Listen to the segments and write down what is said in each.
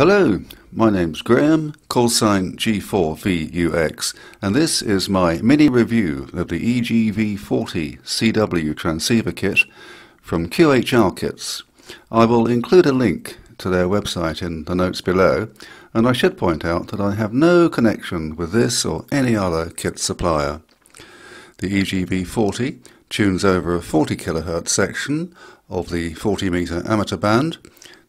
Hello, my name's Graham, call sign G4VUX, and this is my mini review of the EGV40 CW transceiver kit from QHR Kits. I will include a link to their website in the notes below, and I should point out that I have no connection with this or any other kit supplier. The EGV40 tunes over a 40 kHz section of the 40 meter amateur band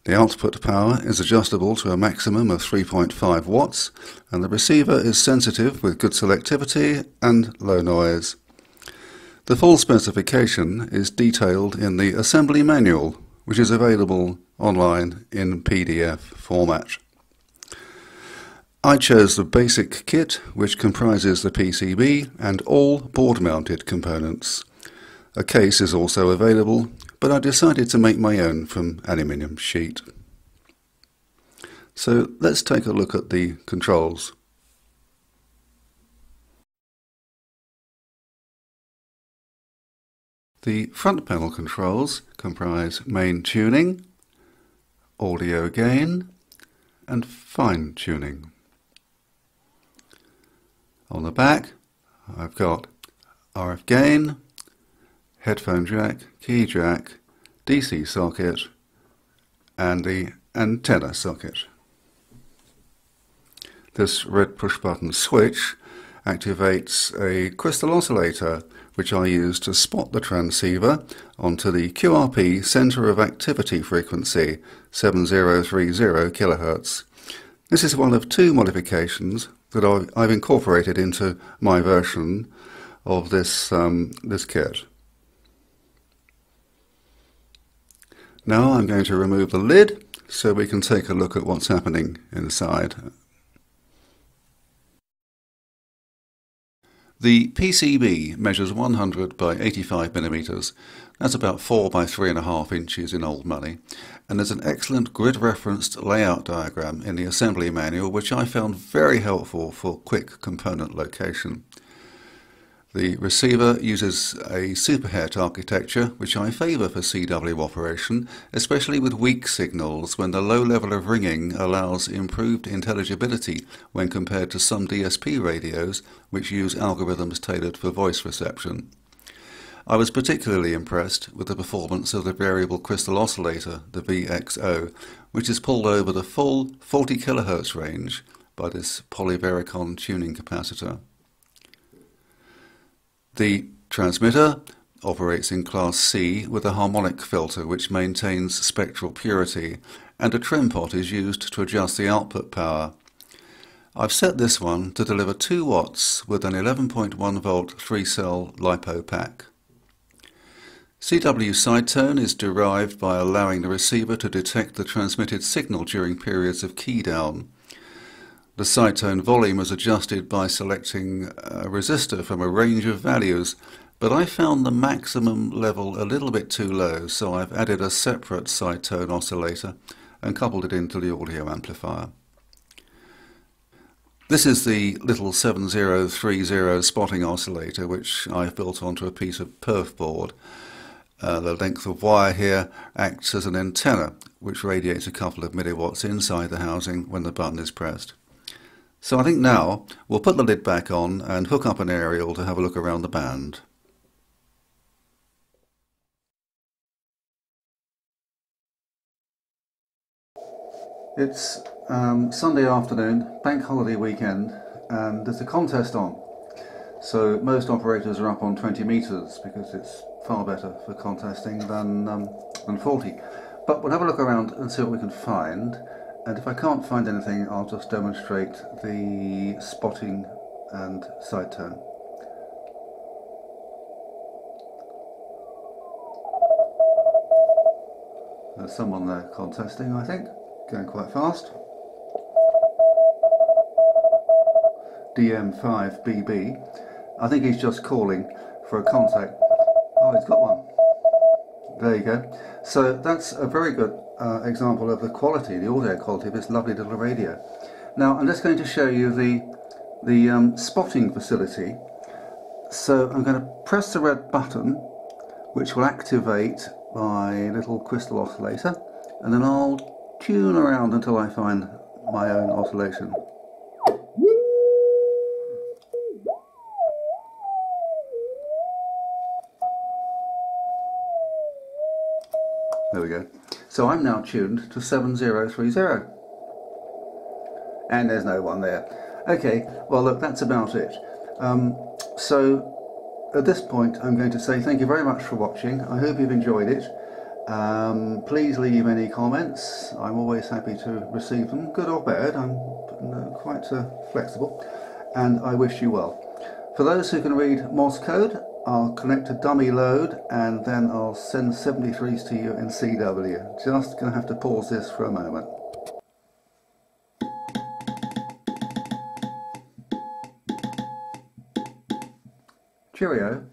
the output power is adjustable to a maximum of 3.5 watts and the receiver is sensitive with good selectivity and low noise. The full specification is detailed in the assembly manual which is available online in PDF format. I chose the basic kit which comprises the PCB and all board mounted components. A case is also available but I decided to make my own from aluminium sheet. So let's take a look at the controls. The front panel controls comprise main tuning, audio gain and fine tuning. On the back I've got RF gain, headphone jack, key jack, DC socket and the antenna socket. This red push button switch activates a crystal oscillator which I use to spot the transceiver onto the QRP center of activity frequency 7030 kHz. This is one of two modifications that I've incorporated into my version of this, um, this kit. Now I'm going to remove the lid so we can take a look at what's happening inside. The PCB measures 100 by 85 millimeters. That's about 4 by 3.5 inches in old money. And there's an excellent grid referenced layout diagram in the assembly manual which I found very helpful for quick component location. The receiver uses a superhet architecture, which I favour for CW operation, especially with weak signals when the low level of ringing allows improved intelligibility when compared to some DSP radios, which use algorithms tailored for voice reception. I was particularly impressed with the performance of the variable crystal oscillator, the VXO, which is pulled over the full 40 kHz range by this polyvaricon tuning capacitor. The transmitter operates in class C with a harmonic filter which maintains spectral purity and a trim pot is used to adjust the output power. I've set this one to deliver 2 watts with an 11.1 volt 3 cell LiPo pack. CW side tone is derived by allowing the receiver to detect the transmitted signal during periods of key down. The side tone volume is adjusted by selecting a resistor from a range of values, but I found the maximum level a little bit too low, so I've added a separate side tone oscillator and coupled it into the audio amplifier. This is the little 7030 spotting oscillator which I've built onto a piece of perf board. Uh, the length of wire here acts as an antenna which radiates a couple of milliwatts inside the housing when the button is pressed. So I think now we'll put the lid back on and hook up an aerial to have a look around the band. It's um, Sunday afternoon, bank holiday weekend, and there's a contest on. So most operators are up on 20 metres because it's far better for contesting than, um, than 40. But we'll have a look around and see what we can find and if I can't find anything I'll just demonstrate the spotting and side tone. There's someone there contesting I think, going quite fast. DM5BB. I think he's just calling for a contact. Oh, he's got one. There you go. So that's a very good uh, example of the quality, the audio quality of this lovely little radio. Now I'm just going to show you the, the um, spotting facility. So I'm going to press the red button which will activate my little crystal oscillator and then I'll tune around until I find my own oscillation. There we go. So I'm now tuned to 7030. And there's no one there. Okay, well look, that's about it. Um, so at this point I'm going to say thank you very much for watching. I hope you've enjoyed it. Um, please leave any comments. I'm always happy to receive them, good or bad. I'm quite uh, flexible. And I wish you well. For those who can read Morse code, I'll connect a dummy load and then I'll send 73s to you in CW. Just going to have to pause this for a moment. Cheerio.